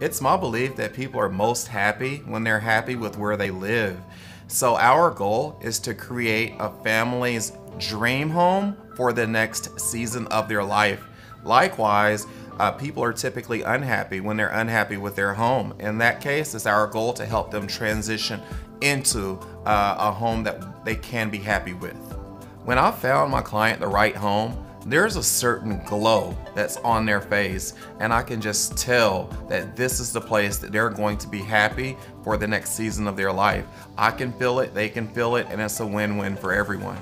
It's my belief that people are most happy when they're happy with where they live. So our goal is to create a family's dream home for the next season of their life. Likewise, uh, people are typically unhappy when they're unhappy with their home. In that case, it's our goal to help them transition into uh, a home that they can be happy with. When I found my client the right home, there's a certain glow that's on their face and I can just tell that this is the place that they're going to be happy for the next season of their life. I can feel it, they can feel it, and it's a win-win for everyone.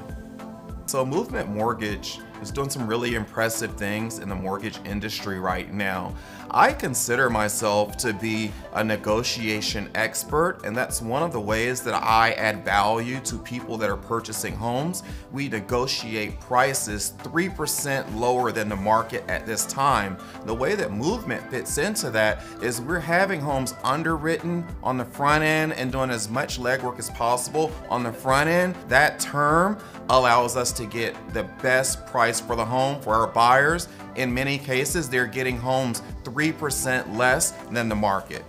So Movement Mortgage is doing some really impressive things in the mortgage industry right now. I consider myself to be a negotiation expert, and that's one of the ways that I add value to people that are purchasing homes. We negotiate prices 3% lower than the market at this time. The way that movement fits into that is we're having homes underwritten on the front end and doing as much legwork as possible on the front end. That term allows us to get the best price for the home for our buyers. In many cases, they're getting homes 3% less than the market.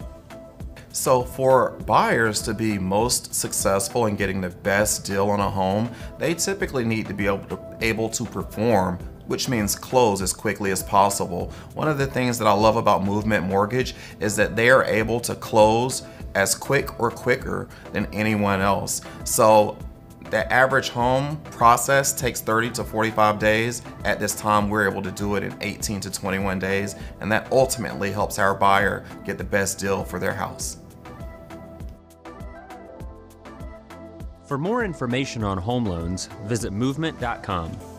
So for buyers to be most successful in getting the best deal on a home, they typically need to be able to, able to perform which means close as quickly as possible. One of the things that I love about Movement Mortgage is that they are able to close as quick or quicker than anyone else. So the average home process takes 30 to 45 days. At this time, we're able to do it in 18 to 21 days, and that ultimately helps our buyer get the best deal for their house. For more information on home loans, visit movement.com.